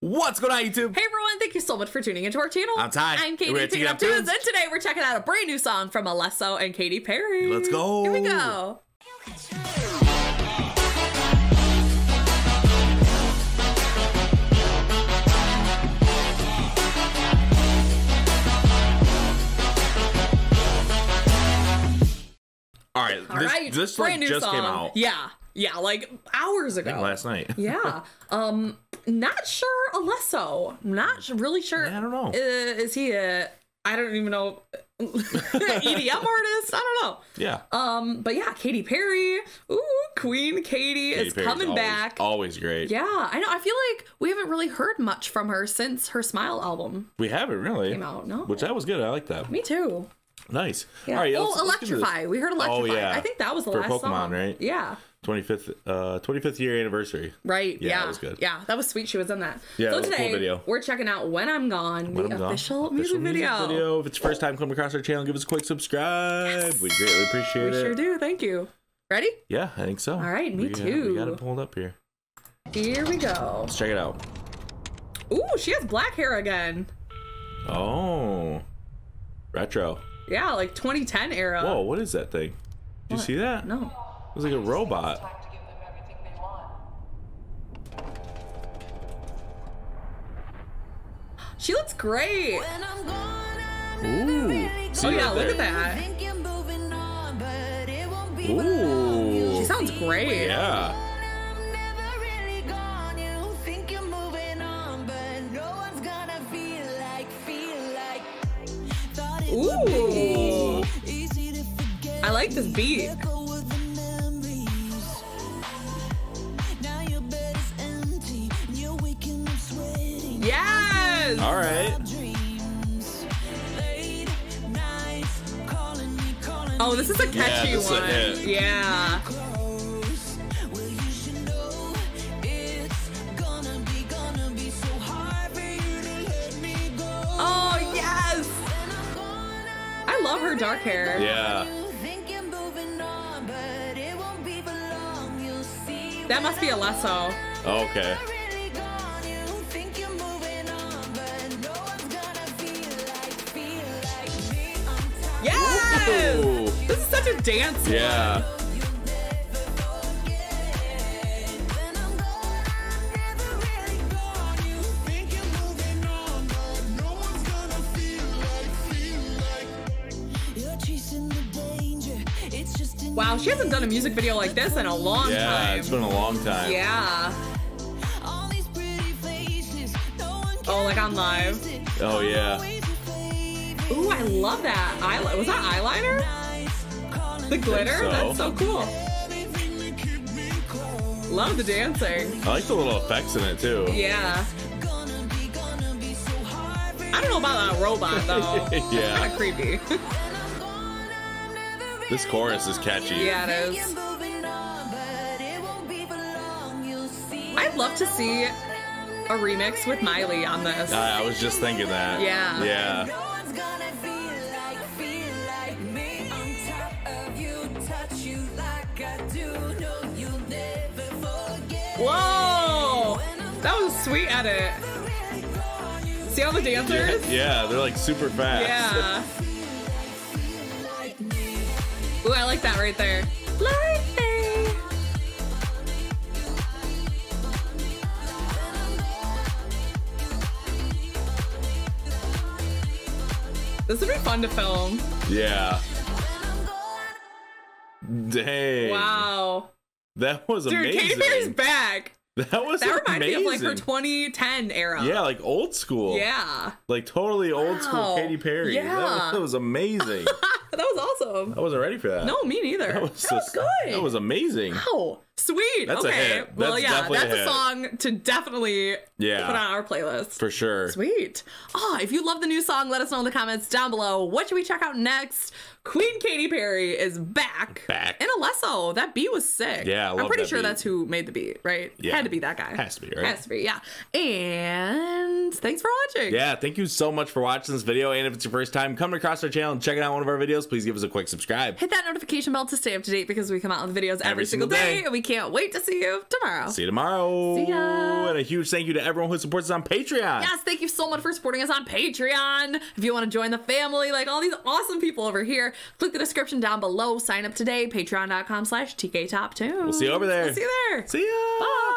What's going on, YouTube? Hey everyone, thank you so much for tuning into our channel. I'm Ty. I'm Katie We're TK Top Tunes, and today we're checking out a brand new song from Alesso and Katy Perry. Let's go. Here we go. All right, All this, right, this brand like, new just song. came out. Yeah, yeah, like hours ago. last night. yeah. Um, not sure Alesso. Not really sure. Yeah, I don't know. Uh, is he a? I don't even know. EDM artist? I don't know. Yeah. Um, but yeah, Katy Perry. Ooh, Queen Katy, Katy is Perry's coming always, back. Always great. Yeah, I know. I feel like we haven't really heard much from her since her Smile album We haven't really. came out. No, Which that was good. I like that. me too. Nice. Yeah. All right. oh, let's- let's get to this. Electrify. We heard Electrify. Oh, yeah. I think that was the For last Pokemon, song. right? Yeah. 25th, uh, 25th year anniversary. Right. Yeah, Yeah. that was good. Yeah, that was sweet. She was in that. Yeah, so that was a cool today video. we're checking out "When I'm Gone," When the I'm gone. official, music, video. If it's your first time coming across our channel, give us a quick subscribe. We greatly appreciate We it. We sure do. Thank you. Ready? Yeah, I think so. All right, me we, uh, too. we got it pulled up here. Here we go. Let's check it out. Ooh, she has black hair again. Oh, retro. Yeah, like 2010 era. Whoa, what is that thing? Did you see that? No. It was like a robot. time to give them everything they want. She looks great. Ooh. See Oh yeah, look at that. Ooh. She sounds great. Yeah. Ooh. I like this beat. Yes. All right. Oh, this is a catchy a one. hit. Yeah. Oh yes. I love her dark hair. Yeah. That must be Alesso. Okay. Yes. Ooh. This is such a dance. one. Wow, she hasn't done a music video like this in a long Yeah. time. It's been a long time. Yeah. Oh, like on live. Oh yeah. Ooh, I love that. Eyel- was that eyeliner? The glitter? so. That's so cool. Love the dancing. I like the little effects in it too. Yeah. I don't know about that robot though. Yeah. Kind of creepy. This chorus is catchy. yeah, it is. I'd love to see a remix with Miley on this. I, I was just thinking that. Yeah. Yeah. Whoa! That was a sweet edit. See all the dancers? Yeah, they're like super fast. Yeah. Ooh, I like that right there. This would be fun to film. Yeah. Dang. Wow. That was Dude, amazing. Katy Perry's back. That was That reminds amazing. me of like her 2010 era. yeah, like old school. Yeah. Like totally old school Wow. Katy Perry. That, Yeah. was, that was amazing. that was awesome. I wasn't ready for that. No, me neither. That was, just- good. That was amazing. Wow. Sweet. That's a okay. Well, yeah, definitely a that's a, song to definitely Yeah. put on our playlist. For sure. Sweet. Oh, if you love the new song, let us know in the comments down below. What should we check out next? Queen Katy Perry is back. Back. In Alesso. That beat was sick. Yeah, I am pretty that sure beat. that's who made the beat, right? Yeah. Had to be that guy. Has to be, right? Has to be, yeah. And thanks for watching. Yeah, thank you so much for watching this video. And if it's your first time coming across our channel and checking out one of our videos, please give us a quick subscribe. Hit that notification bell to stay up to date because we come out with videos every, every single day. day. And we can't wait to see you tomorrow. See you tomorrow. See ya. And a huge thank you to everyone who supports us on Patreon. Yes, thank you so much for supporting us on Patreon. If you want to join the family, like all these awesome people over here, Click the description down below. Sign up today. Patreon.com slash TKTopTunes. We'll see you over there. We'll see you there. See ya. Bye.